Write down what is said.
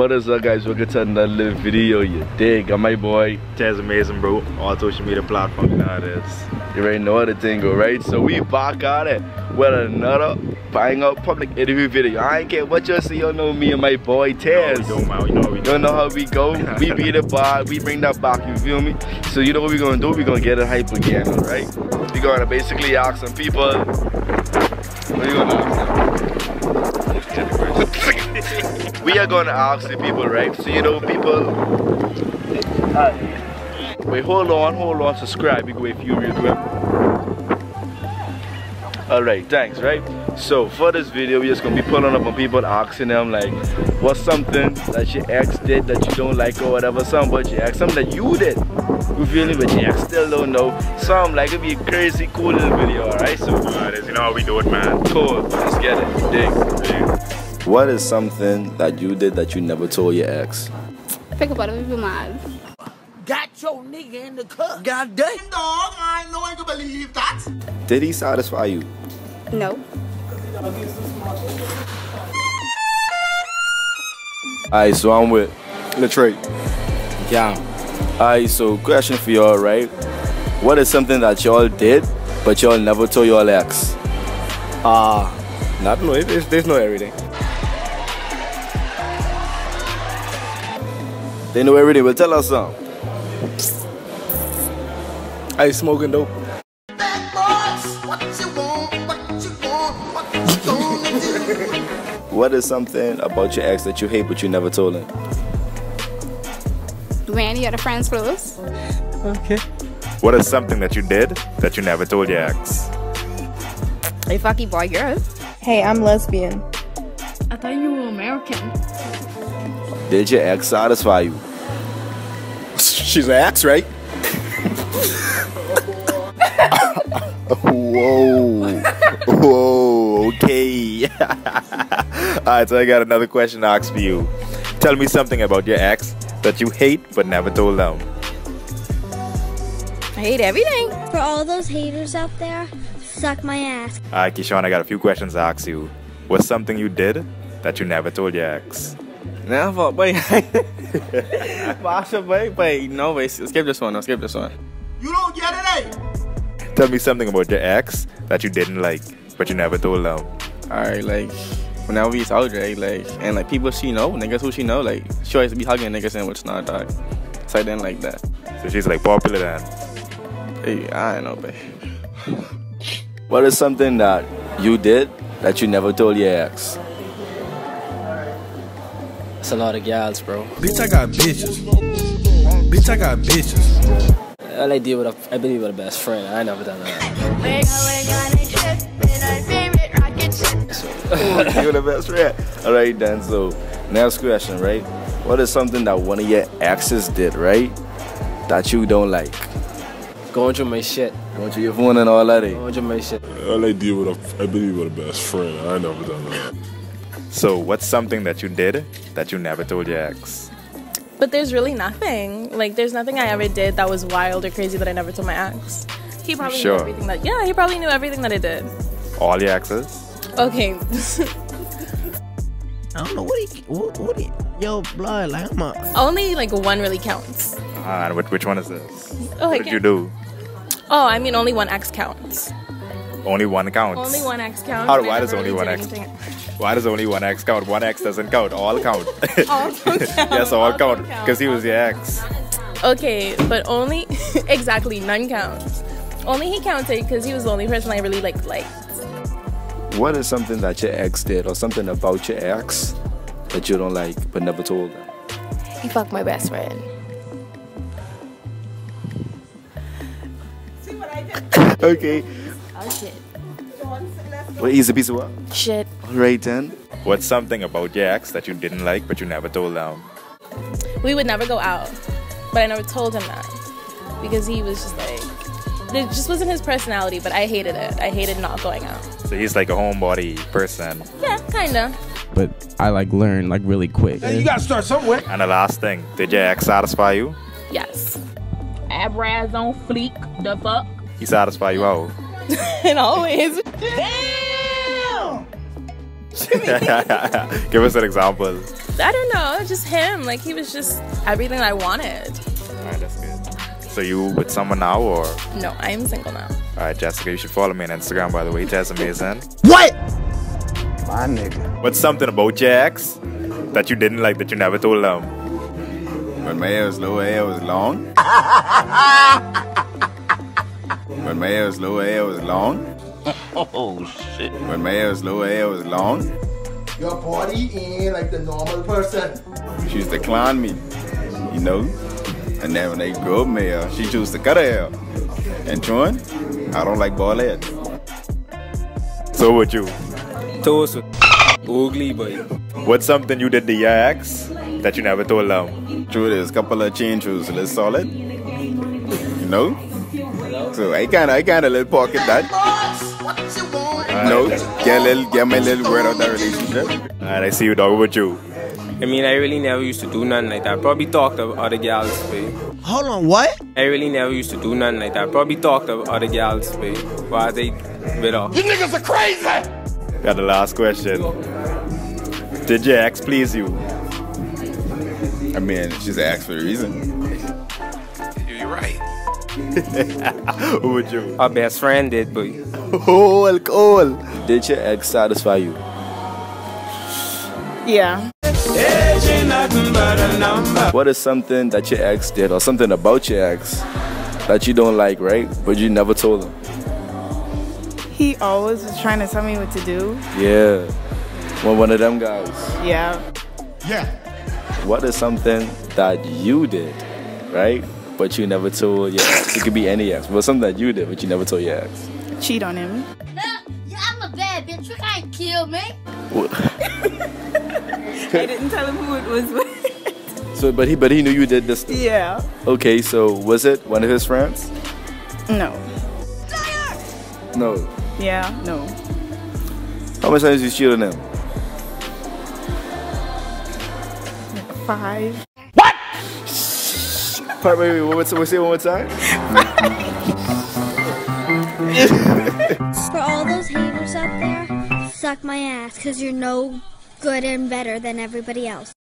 What is up guys, welcome to another video, you dig? I'm my boy. Tez amazing bro. All social media platforms, you know how it is. You already know the thing go, right? So we back at it with another buying up public interview video. I ain't care what you see, you know me and my boy Tez. You know we do, man. You know. You know how we go. we beat the bar, we bring that back, you feel me? So you know what we gonna do? we gonna get it hype again, right? we gonna basically ask some people. What are you gonna? We are gonna ask the people, right? So you know people. Wait, hold on, hold on, subscribe. Go with you real quick. Alright, thanks, right? So for this video, we're just gonna be pulling up on people asking them like, what's something that your ex did that you don't like or whatever, something about your ex, something that you did. You feel me? But your ex still don't know. Something like it'd be a crazy cool little video, alright? So Alright, you know how we do it, man. cool, let's get it. Dig. Dig. What is something that you did that you never told your ex? Think about it, people mad. Got your nigga in the cup. God damn. Dog, I know I can believe that. Did he satisfy you? No. Alright, so I'm with Latrey. Yeah. Alright, so question for y'all, right? What is something that y'all did, but y'all never told y'all ex? Uh, not know. It, it's, there's no everything. They know everything, but tell us something. I smoking dope. Bad boys, what you want, what you want, what you gonna do? What is something about your ex that you hate, but you never told him? Randy, other friends close. Okay. What is something that you did that you never told your ex? Hey, fucky boy, girl. Hey, I'm lesbian. I thought you were American. Did your ex satisfy you? She's an axe, right? Whoa. Whoa, okay. Alright, so I got another question to ask for you. Tell me something about your ex that you hate but never told them. I hate everything. For all those haters out there, suck my ass. Alright, Keyshawn, I got a few questions to ask you. What's something you did that you never told your ex? Never, boy. Masha, boy, boy. No, wait. Skip this one. No, skip this one. You don't get it, eh? Tell me something about your ex that you didn't like but you never told them. Alright, like, whenever we out, right, like, and like people she know, niggas who she know, like, she always be hugging niggas and what's not, dog. So I didn't like that. So she's like popular then. Hey, I don't know, babe. What is something that you did that you never told your ex? It's a lot of gals, bro. Bitch, I got bitches. Bitch, I got bitches. I like deal with a, I believe with a best friend. I never done that. You're the best friend. Alright then, so next question, right? What is something that one of your exes did, right? That you don't like? Going through my shit. Going to your phone and all that. eh? Going through my shit. I like deal with a, I believe with a best friend. I never done that. So what's something that you did that you never told your ex? But there's really nothing. Like, there's nothing I ever did that was wild or crazy that I never told my ex. He probably Sure. knew everything that. Yeah, he probably knew everything that I did. All your exes? Okay. I don't know what he, what, what he, yo, blood, like I'm a, Only like one really counts. Ah, and which, which one is this? Oh, I what did you can't- do? Oh, I mean, only one ex counts. Only one counts. Only one X counts. How- why does only one X? ex- Why does only one X count? One X doesn't count. All count. All count. yes, all, All count because he was the X. Okay, but only exactly none counts. Only he counted because he was the only person I really like liked. What is something that your ex did or something about your ex that you don't like but never told them? He fucked my best friend. Okay. Oh shit. What is a piece of what? Shit. Alright then. What's something about your ex that you didn't like but you never told them? We would never go out, but I never told him that because he was just like, it just wasn't his personality. But I hated it. I hated not going out. So he's like a homebody person. Yeah, kinda. but I like learn like really quick. You gotta start somewhere. And the last thing, did your ex satisfy you? Yes. Abraz on fleek, the fuck? He satisfy you how? and always. What you mean? Give us an example. I don't know, just him. Like he was just everything I wanted. Alright, that's good. So you with someone now or? No, I am single now. Alright, Jessica, you should follow me on Instagram by the way. Tess Amazing. What? My nigga. What's something about your ex that you didn't like that you never told them? When my hair was low, hair was long. when my hair was low, hair was long. Oh shit. When my hair was low, hair was long. Your body ain't like the normal person. She used to clown me, you know. And then when they grew up my she chose to cut her hair. And John, I don't like bald head. So would you? Toast. Ugly boy. What's something you did to your ex that you never told them? True, there's a couple of change shoes, let's solid. You know? So I kinda I kinda little pocket that. You know, get a little get my little word out that relationship. Alright, I see you dog. What would you? I mean, I really never used to do nothing like that. Probably talk to other gals, babe. Hold on, what? I really never used to do nothing like that. Probably talk to other gals, babe. While they with off. You niggas are crazy! Got the last question. Did your ex please you? I mean, she's asked for a reason. You're right. Who would you? Our best friend did, boy. Oh, alcohol. Did your ex satisfy you? Yeah. What is something that your ex did or something about your ex that you don't like, right? But you never told him? He always was trying to tell me what to do. Yeah. One, one of them guys. Yeah. Yeah. What is something that you did, right? But you never told your ex? It could be any ex, but something that you did, but you never told your ex. Cheat on him. Yeah, I'm a bad bitch. You can't kill me. I didn't tell him who it was with. So, but he, but he knew you did this. Stuff. Yeah. Okay, so was it one of his friends? No. No. Yeah, no. How many times did you cheated on him? Five. Wait, wait, wait. One more time. Say it one more time. For all those haters out there, suck my ass because you're no good and better than everybody else.